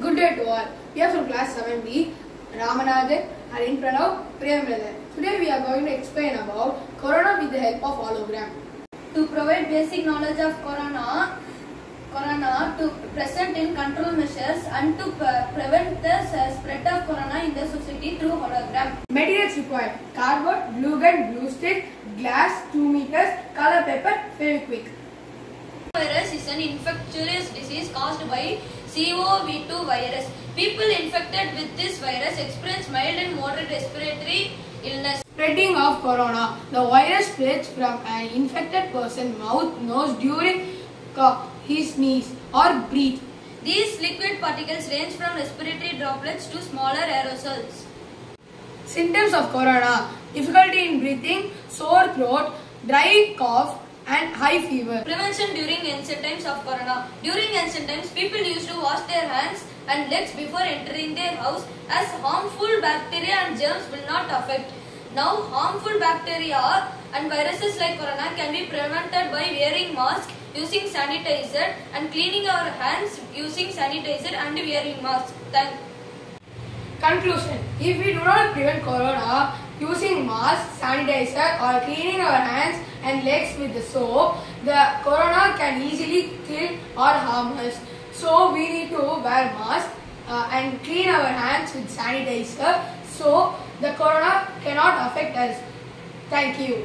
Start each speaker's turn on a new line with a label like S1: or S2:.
S1: Good day to all. We are from class 7B, Ramanathan, Harin Pranav, Priyambrother. Today we are going to explain about Corona with the help of hologram.
S2: to provide basic knowledge of corona corona to present in control measures and to prevent the spread of corona in the society through hologram
S1: Materials required cardboard, glue gun, glue stick, glass 2 meters, color paper, Fevikwik.
S2: virus is an infectious disease caused by cov2 virus people infected with this virus experience mild and moderate respiratory illness
S1: Spreading of corona. The virus spreads from an infected person mouth, nose during cough, his sneeze or breathe.
S2: these liquid particles range from respiratory droplets to smaller aerosols
S1: Symptoms of corona difficulty in breathing, sore throat, dry cough, and high fever.
S2: Prevention during times of corona. During ancient times, people used to wash their hands and legs before entering their house as harmful bacteria and germs will not affect. Now, harmful bacteria and viruses like corona can be prevented by wearing mask, using sanitizer and cleaning our hands using sanitizer and wearing mask. Thank
S1: Conclusion If we do not prevent corona using mask, sanitizer, or cleaning our hands and legs with the soap, the corona can easily kill or harm us. So, we need to wear mask uh, and clean our hands with sanitizer so the corona cannot affect us. Thank you.